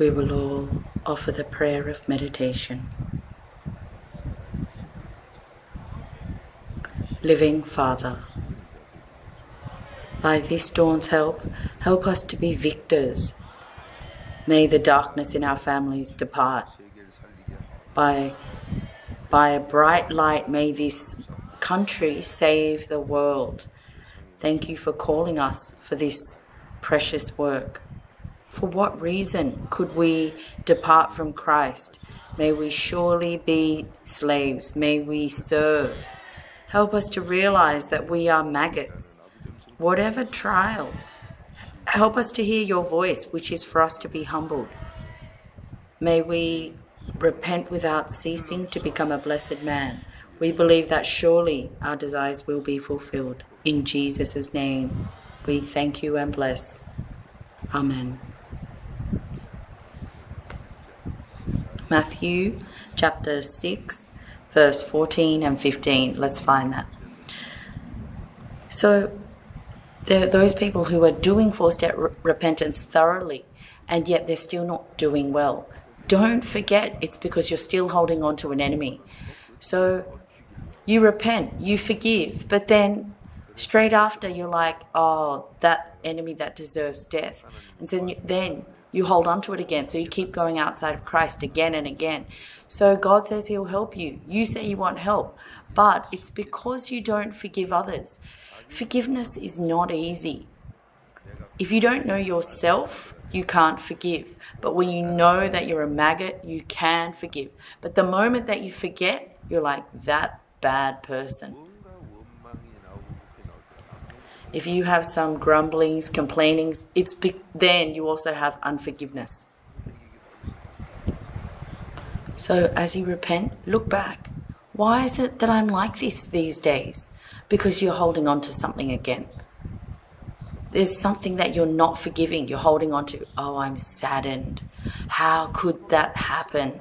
we will all offer the prayer of meditation. Living Father, by this dawn's help, help us to be victors. May the darkness in our families depart. By, by a bright light, may this country save the world. Thank you for calling us for this precious work. For what reason could we depart from Christ? May we surely be slaves. May we serve. Help us to realize that we are maggots. Whatever trial, help us to hear your voice, which is for us to be humbled. May we repent without ceasing to become a blessed man. We believe that surely our desires will be fulfilled. In Jesus' name, we thank you and bless. Amen. Matthew chapter 6, verse 14 and 15. Let's find that. So, there are those people who are doing four step re- repentance thoroughly, and yet they're still not doing well. Don't forget it's because you're still holding on to an enemy. So, you repent, you forgive, but then straight after you're like, oh, that enemy that deserves death. And then you, then you hold on to it again. So you keep going outside of Christ again and again. So God says He'll help you. You say you want help, but it's because you don't forgive others. Forgiveness is not easy. If you don't know yourself, you can't forgive. But when you know that you're a maggot, you can forgive. But the moment that you forget, you're like that bad person. If you have some grumblings, complainings, it's be- then you also have unforgiveness. So as you repent, look back. Why is it that I'm like this these days? Because you're holding on to something again. There's something that you're not forgiving. You're holding on to, oh, I'm saddened. How could that happen?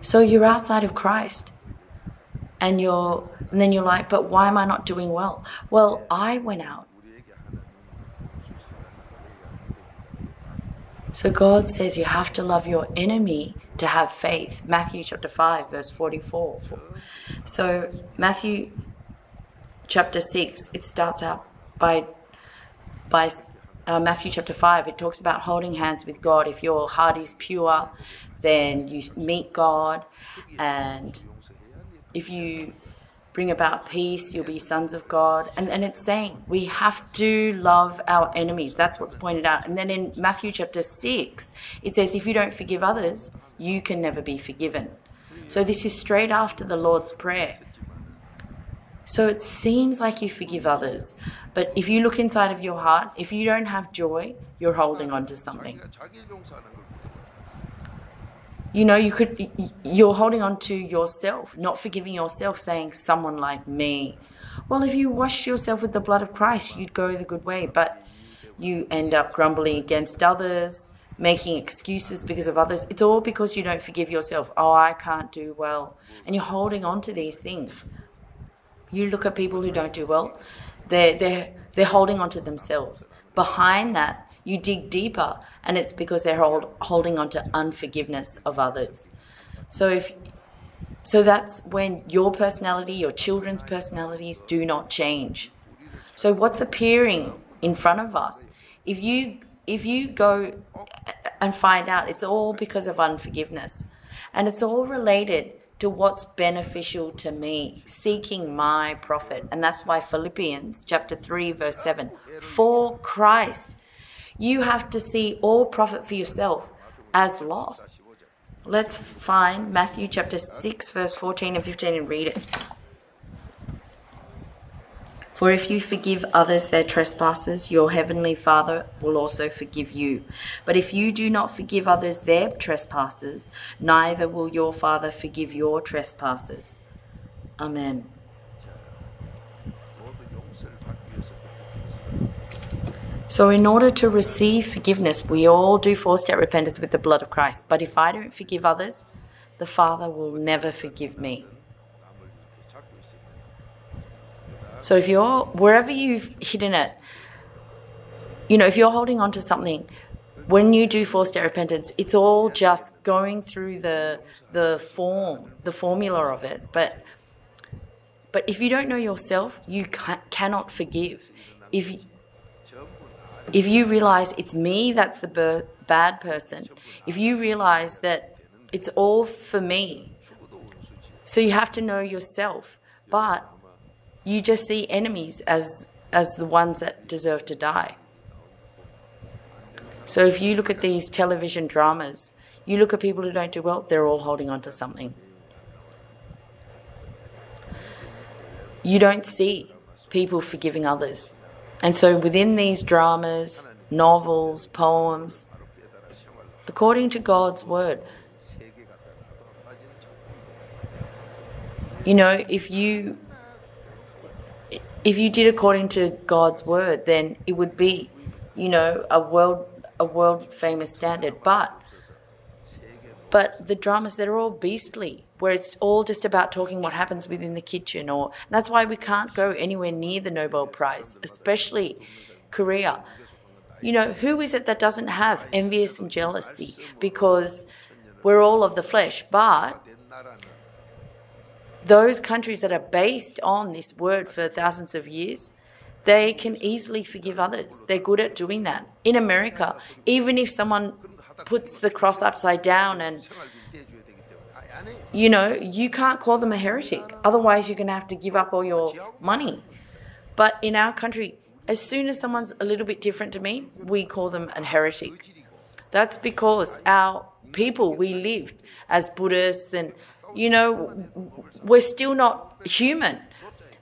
So you're outside of Christ. And you're and then you're like, but why am I not doing well? Well, I went out. So God says you have to love your enemy to have faith. Matthew chapter 5, verse 44. So, Matthew chapter 6, it starts out by, by uh, Matthew chapter 5, it talks about holding hands with God. If your heart is pure, then you meet God. And if you bring about peace, you'll be sons of God. And, and it's saying we have to love our enemies. That's what's pointed out. And then in Matthew chapter 6, it says, if you don't forgive others, you can never be forgiven. So this is straight after the Lord's Prayer. So it seems like you forgive others, but if you look inside of your heart, if you don't have joy, you're holding on to something. You know, you could you're holding on to yourself, not forgiving yourself, saying someone like me. Well, if you washed yourself with the blood of Christ, you'd go the good way, but you end up grumbling against others, making excuses because of others. It's all because you don't forgive yourself. Oh, I can't do well. And you're holding on to these things. You look at people who don't do well, they're, they're, they're holding on to themselves. Behind that, you dig deeper, and it's because they're hold, holding on to unforgiveness of others. So if so that's when your personality, your children's personalities do not change. So what's appearing in front of us? If you if you go and find out it's all because of unforgiveness and it's all related to what's beneficial to me, seeking my profit. And that's why Philippians chapter 3 verse 7, for Christ you have to see all profit for yourself as loss. Let's find Matthew chapter 6, verse 14 and 15 and read it. For if you forgive others their trespasses, your heavenly Father will also forgive you. But if you do not forgive others their trespasses, neither will your Father forgive your trespasses. Amen. So, in order to receive forgiveness, we all do four step repentance with the blood of Christ. But if I don't forgive others, the Father will never forgive me. So, if you're wherever you've hidden it, you know, if you're holding on to something, when you do four step repentance, it's all just going through the the form, the formula of it. But but if you don't know yourself, you ca- cannot forgive. If if you realize it's me that's the ber- bad person, if you realize that it's all for me, so you have to know yourself. But you just see enemies as as the ones that deserve to die. So if you look at these television dramas, you look at people who don't do well, they're all holding on to something. You don't see people forgiving others. And so within these dramas, novels, poems, according to God's word, you know, if you if you did according to God's word, then it would be, you know, a world a world famous standard. But but the dramas that are all beastly, where it's all just about talking what happens within the kitchen, or that's why we can't go anywhere near the Nobel Prize, especially Korea. You know, who is it that doesn't have envious and jealousy? Because we're all of the flesh, but those countries that are based on this word for thousands of years, they can easily forgive others. They're good at doing that. In America, even if someone puts the cross upside down and you know, you can't call them a heretic. Otherwise, you're going to have to give up all your money. But in our country, as soon as someone's a little bit different to me, we call them a heretic. That's because our people, we lived as Buddhists and, you know, we're still not human.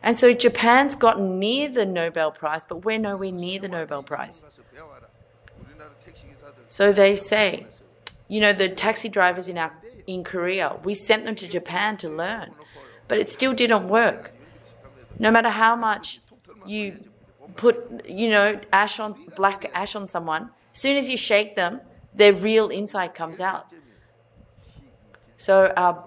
And so Japan's gotten near the Nobel Prize, but we're nowhere near the Nobel Prize. So they say, you know, the taxi drivers in our in Korea, we sent them to Japan to learn, but it still didn't work. No matter how much you put, you know, ash on black ash on someone, as soon as you shake them, their real inside comes out. So our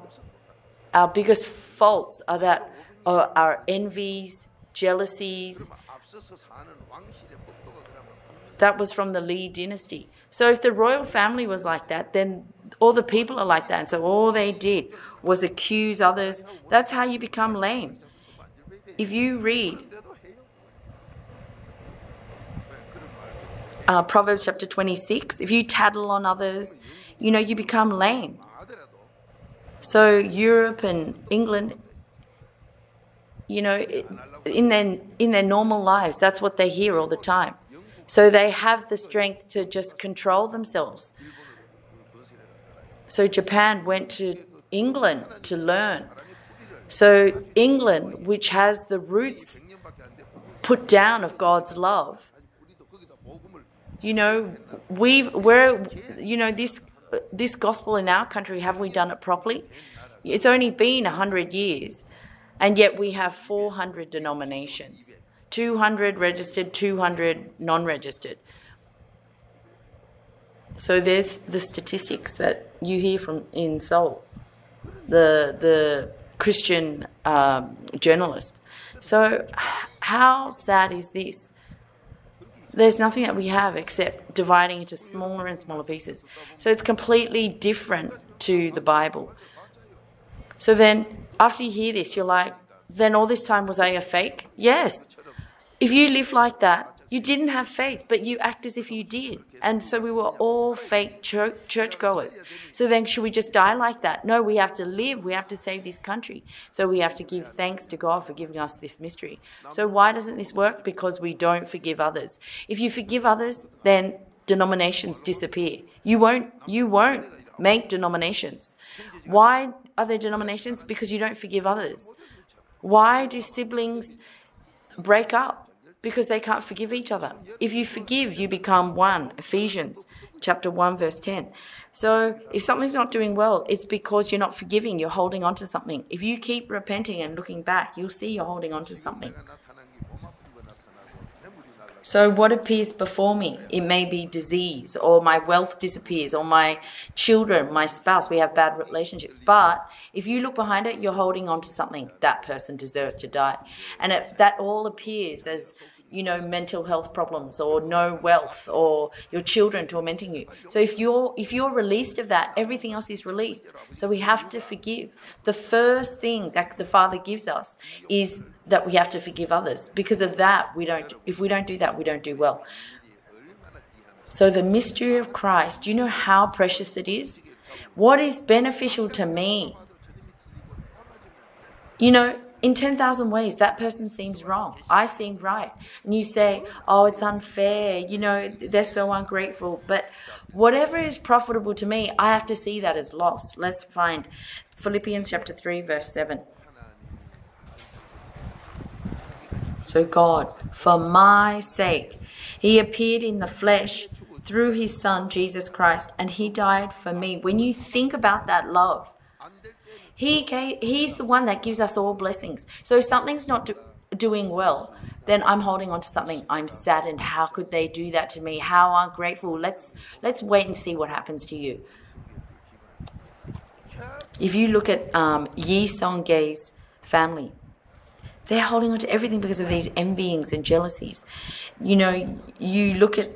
our biggest faults are that are our envies, jealousies. That was from the Lee dynasty. So if the royal family was like that, then all the people are like that. And so all they did was accuse others. That's how you become lame. If you read uh, Proverbs chapter 26, if you tattle on others, you know, you become lame. So Europe and England, you know, in their in their normal lives, that's what they hear all the time. So they have the strength to just control themselves. So Japan went to England to learn. So England, which has the roots put down of God's love, you know, we've we're you know this this gospel in our country have we done it properly? It's only been hundred years, and yet we have four hundred denominations, two hundred registered, two hundred non-registered. So there's the statistics that you hear from in Seoul, the the Christian um, journalist. So how sad is this? There's nothing that we have except dividing into smaller and smaller pieces. So it's completely different to the Bible. So then, after you hear this, you're like, then all this time was I a fake? Yes. If you live like that, you didn't have faith, but you act as if you did. And so we were all fake church, churchgoers. So then, should we just die like that? No, we have to live. We have to save this country. So we have to give thanks to God for giving us this mystery. So why doesn't this work? Because we don't forgive others. If you forgive others, then denominations disappear. You won't. You won't make denominations. Why are there denominations? Because you don't forgive others. Why do siblings break up? Because they can't forgive each other. If you forgive, you become one. Ephesians chapter 1 verse 10. So, if something's not doing well, it's because you're not forgiving, you're holding on to something. If you keep repenting and looking back, you'll see you're holding on to something. So, what appears before me? It may be disease, or my wealth disappears, or my children, my spouse, we have bad relationships. But if you look behind it, you're holding on to something. That person deserves to die. And it, that all appears as you know mental health problems or no wealth or your children tormenting you. So if you're if you're released of that everything else is released. So we have to forgive. The first thing that the father gives us is that we have to forgive others. Because of that we don't if we don't do that we don't do well. So the mystery of christ do you know how precious it is? What is beneficial to me? You know in 10,000 ways, that person seems wrong. I seem right. And you say, oh, it's unfair. You know, they're so ungrateful. But whatever is profitable to me, I have to see that as loss. Let's find Philippians chapter 3, verse 7. So, God, for my sake, He appeared in the flesh through His Son, Jesus Christ, and He died for me. When you think about that love, he gave, he's the one that gives us all blessings. So if something's not do, doing well, then I'm holding on to something. I'm saddened. How could they do that to me? How ungrateful. Let's let's wait and see what happens to you. If you look at um, Yi Song Gae's family, they're holding on to everything because of these envyings and jealousies. You know, you look at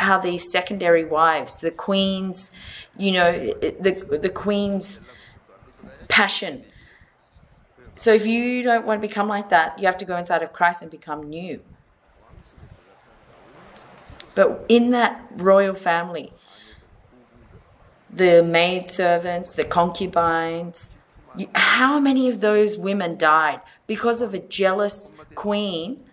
how these secondary wives, the queens, you know, the the queens passion. So if you don't want to become like that, you have to go inside of Christ and become new. But in that royal family, the maid servants, the concubines, how many of those women died because of a jealous queen?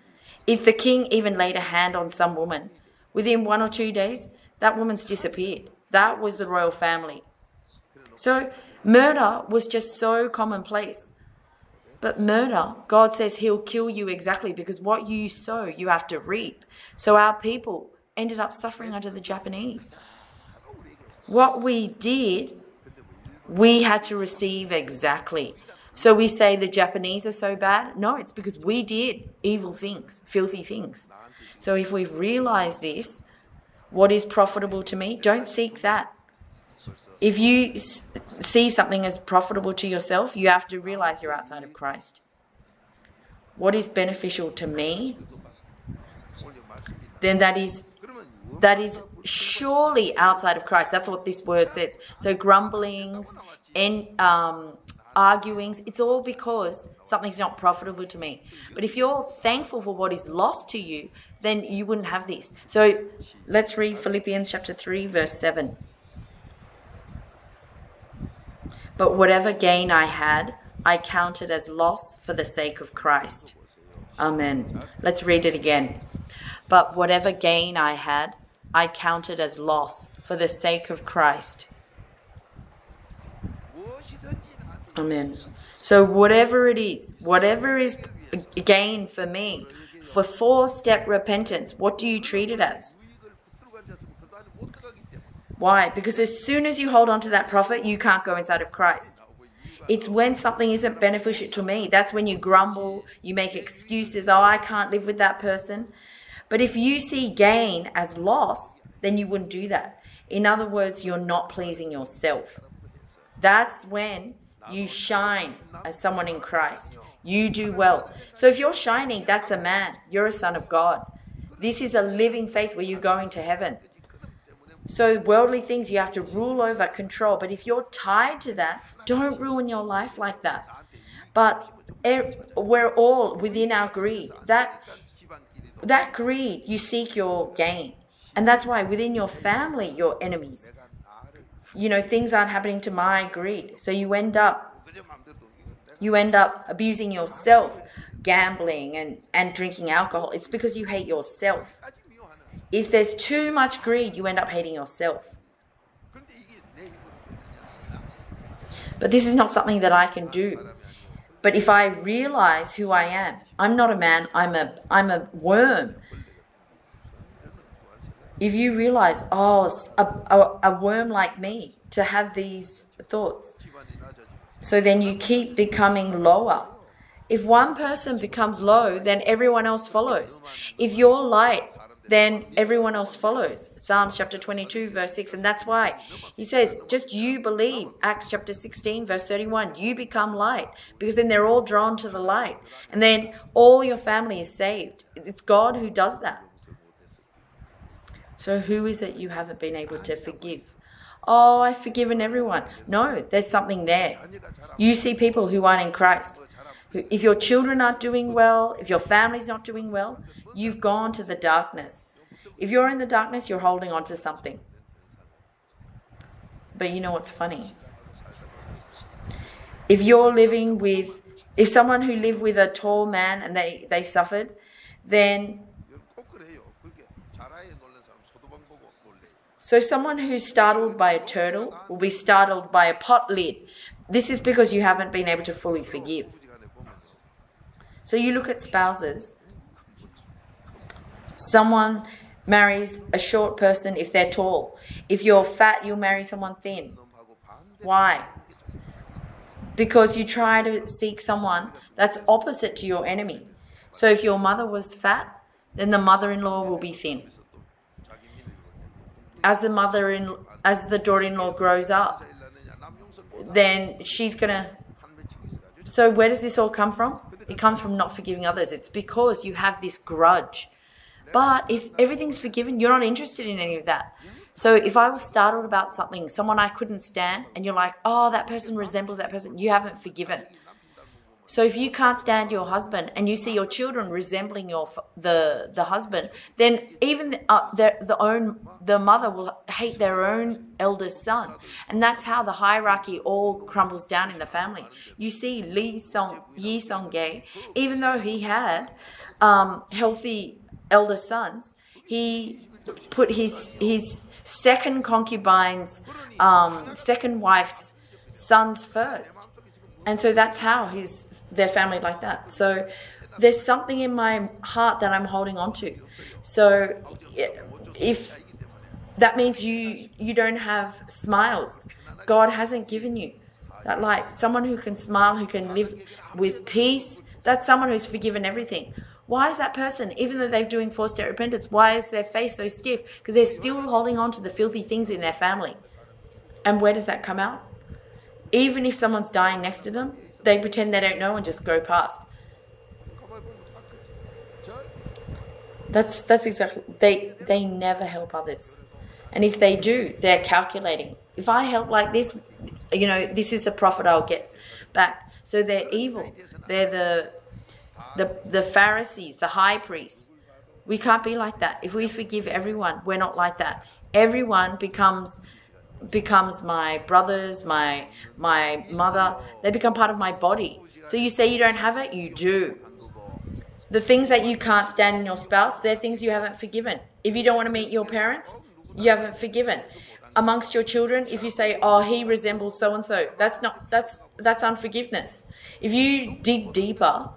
If the king even laid a hand on some woman, within one or two days, that woman's disappeared. That was the royal family. So Murder was just so commonplace. But murder, God says He'll kill you exactly because what you sow, you have to reap. So our people ended up suffering under the Japanese. What we did, we had to receive exactly. So we say the Japanese are so bad. No, it's because we did evil things, filthy things. So if we've realized this, what is profitable to me, don't seek that. If you see something as profitable to yourself, you have to realize you're outside of Christ. What is beneficial to me, then that is that is surely outside of Christ. That's what this word says. So grumblings and um, arguings, it's all because something's not profitable to me. But if you're thankful for what is lost to you, then you wouldn't have this. So let's read Philippians chapter 3, verse 7. But whatever gain I had, I counted as loss for the sake of Christ. Amen. Let's read it again. But whatever gain I had, I counted as loss for the sake of Christ. Amen. So, whatever it is, whatever is gain for me, for four step repentance, what do you treat it as? Why? Because as soon as you hold on to that profit, you can't go inside of Christ. It's when something isn't beneficial to me. That's when you grumble, you make excuses. Oh, I can't live with that person. But if you see gain as loss, then you wouldn't do that. In other words, you're not pleasing yourself. That's when you shine as someone in Christ. You do well. So if you're shining, that's a man. You're a son of God. This is a living faith where you're going to heaven. So, worldly things you have to rule over, control. But if you're tied to that, don't ruin your life like that. But we're all within our greed. That, that greed, you seek your gain. And that's why within your family, you're enemies. You know, things aren't happening to my greed. So you end up you end up abusing yourself, gambling and, and drinking alcohol. It's because you hate yourself. If there's too much greed, you end up hating yourself. But this is not something that I can do. But if I realize who I am, I'm not a man, I'm a I'm a worm. If you realize, oh, a, a, a worm like me to have these thoughts, so then you keep becoming lower. If one person becomes low, then everyone else follows. If your light then everyone else follows. Psalms chapter 22, verse 6. And that's why he says, just you believe. Acts chapter 16, verse 31. You become light because then they're all drawn to the light. And then all your family is saved. It's God who does that. So who is it you haven't been able to forgive? Oh, I've forgiven everyone. No, there's something there. You see people who aren't in Christ. If your children aren't doing well, if your family's not doing well, You've gone to the darkness. If you're in the darkness, you're holding on to something. But you know what's funny? If you're living with, if someone who lived with a tall man and they, they suffered, then. So someone who's startled by a turtle will be startled by a pot lid. This is because you haven't been able to fully forgive. So you look at spouses Someone marries a short person if they're tall. If you're fat, you'll marry someone thin. Why? Because you try to seek someone that's opposite to your enemy. So if your mother was fat, then the mother-in-law will be thin. As the mother-in as the daughter-in-law grows up, then she's gonna so where does this all come from? It comes from not forgiving others. It's because you have this grudge but if everything's forgiven, you're not interested in any of that. So if I was startled about something, someone I couldn't stand, and you're like, oh, that person resembles that person, you haven't forgiven. So if you can't stand your husband and you see your children resembling your the the husband, then even the, uh, the, the own the mother will hate their own eldest son, and that's how the hierarchy all crumbles down in the family. You see Lee Song Yi Song Gae, even though he had um, healthy elder sons, he put his his second concubine's um, second wife's sons first, and so that's how his their family like that. So there's something in my heart that I'm holding on to. So if that means you you don't have smiles, God hasn't given you that light. Someone who can smile, who can live with peace. That's someone who's forgiven everything. Why is that person, even though they're doing forced repentance, why is their face so stiff? Because they're still holding on to the filthy things in their family. And where does that come out? Even if someone's dying next to them, they pretend they don't know and just go past. That's that's exactly they they never help others. And if they do, they're calculating. If I help like this, you know, this is the profit I'll get back. So they're evil. They're the the, the Pharisees, the high priests. We can't be like that. If we forgive everyone, we're not like that. Everyone becomes becomes my brothers, my my mother. They become part of my body. So you say you don't have it, you do. The things that you can't stand in your spouse, they're things you haven't forgiven. If you don't want to meet your parents, you haven't forgiven. Amongst your children, if you say, "Oh, he resembles so and so," that's not that's that's unforgiveness. If you dig deeper,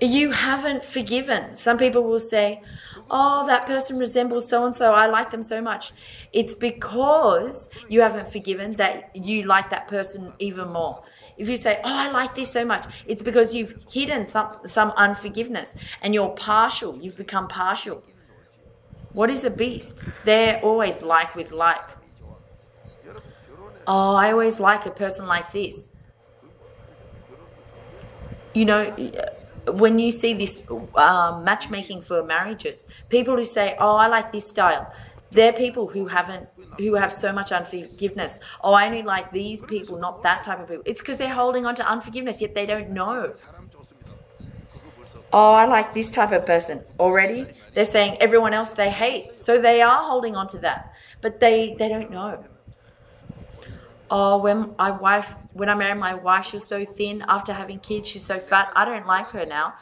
you haven't forgiven. Some people will say, Oh, that person resembles so and so. I like them so much. It's because you haven't forgiven that you like that person even more. If you say, Oh, I like this so much, it's because you've hidden some, some unforgiveness and you're partial. You've become partial. What is a beast? They're always like with like. Oh, I always like a person like this. You know, when you see this um, matchmaking for marriages, people who say, "Oh, I like this style," they're people who haven't, who have so much unforgiveness. Oh, I only like these people, not that type of people. It's because they're holding on to unforgiveness, yet they don't know. Oh, I like this type of person already. They're saying everyone else they hate, so they are holding on to that, but they they don't know oh, when my wife, when I married my wife, she was so thin. After having kids, she's so fat. I don't like her now.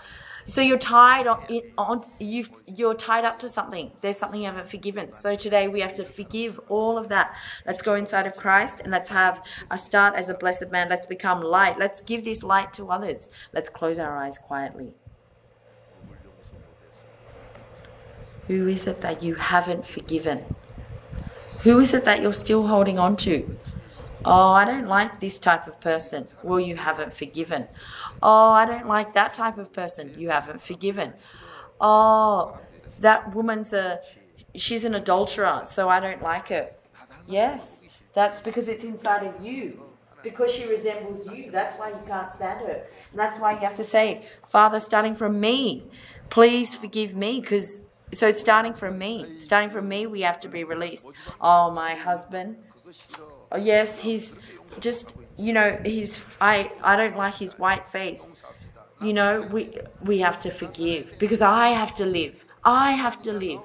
So you're tied on, on you you're tied up to something. There's something you haven't forgiven. So today we have to forgive all of that. Let's go inside of Christ and let's have a start as a blessed man. Let's become light. Let's give this light to others. Let's close our eyes quietly. Who is it that you haven't forgiven? Who is it that you're still holding on to? Oh, I don't like this type of person. Well, you haven't forgiven. Oh, I don't like that type of person. You haven't forgiven. Oh, that woman's a she's an adulterer, so I don't like her. Yes, that's because it's inside of you. Because she resembles you. That's why you can't stand her. And that's why you have to say, Father, starting from me, please forgive me. Because so it's starting from me. Starting from me, we have to be released. Oh, my husband. Oh, yes, he's just, you know, he's, I, I don't like his white face. You know, we, we have to forgive because I have to live. I have to live.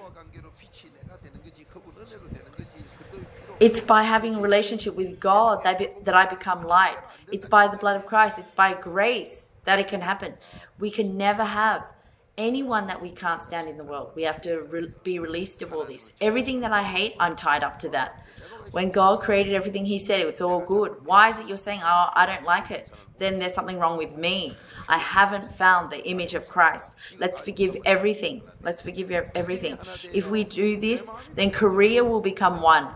It's by having a relationship with God that, be, that I become light. It's by the blood of Christ. It's by grace that it can happen. We can never have anyone that we can't stand in the world. We have to re- be released of all this. Everything that I hate, I'm tied up to that. When God created everything, He said it's all good. Why is it you're saying, oh, I don't like it? Then there's something wrong with me. I haven't found the image of Christ. Let's forgive everything. Let's forgive everything. If we do this, then Korea will become one.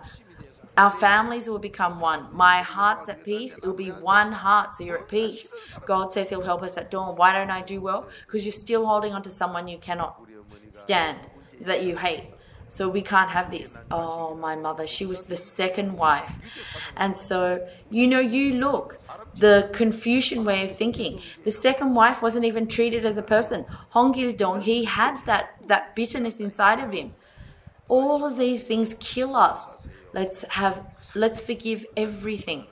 Our families will become one. My heart's at peace. It will be one heart, so you're at peace. God says He'll help us at dawn. Why don't I do well? Because you're still holding on to someone you cannot stand, that you hate. So we can't have this. Oh, my mother, she was the second wife. And so, you know, you look, the Confucian way of thinking. The second wife wasn't even treated as a person. Hong Gil Dong, he had that, that bitterness inside of him. All of these things kill us Let's have let's forgive everything.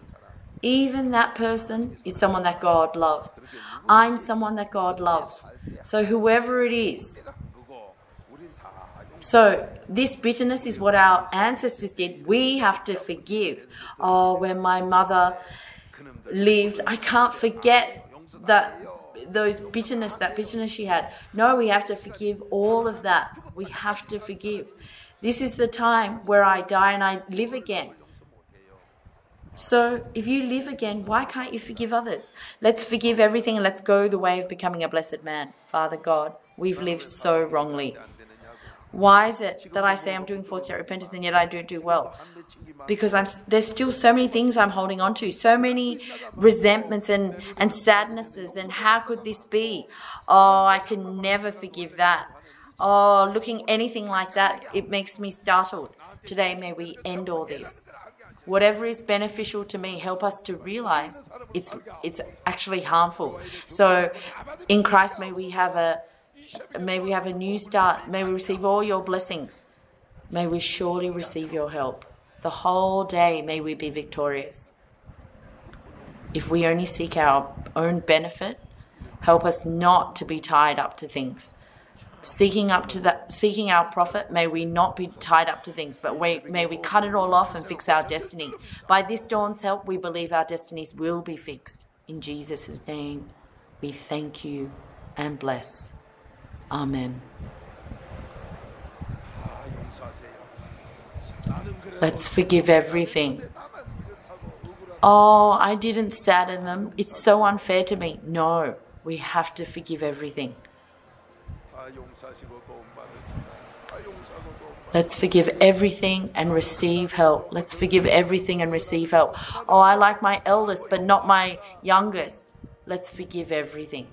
Even that person is someone that God loves. I'm someone that God loves. So whoever it is. So this bitterness is what our ancestors did. We have to forgive. Oh, when my mother lived, I can't forget that those bitterness, that bitterness she had. No, we have to forgive all of that. We have to forgive. This is the time where I die and I live again. So, if you live again, why can't you forgive others? Let's forgive everything and let's go the way of becoming a blessed man. Father God, we've lived so wrongly. Why is it that I say I'm doing four step repentance and yet I don't do well? Because I'm there's still so many things I'm holding on to, so many resentments and, and sadnesses, and how could this be? Oh, I can never forgive that. Oh, looking anything like that, it makes me startled. Today, may we end all this. Whatever is beneficial to me, help us to realize it's it's actually harmful. So, in Christ, may we have a may we have a new start. May we receive all your blessings. May we surely receive your help. The whole day, may we be victorious. If we only seek our own benefit, help us not to be tied up to things seeking up to that seeking our profit may we not be tied up to things but we, may we cut it all off and fix our destiny. By this dawn's help we believe our destinies will be fixed. In jesus' name we thank you and bless. Amen. Let's forgive everything. Oh i didn't sadden them. It's so unfair to me. No we have to forgive everything Let's forgive everything and receive help. Let's forgive everything and receive help. Oh, I like my eldest, but not my youngest. Let's forgive everything.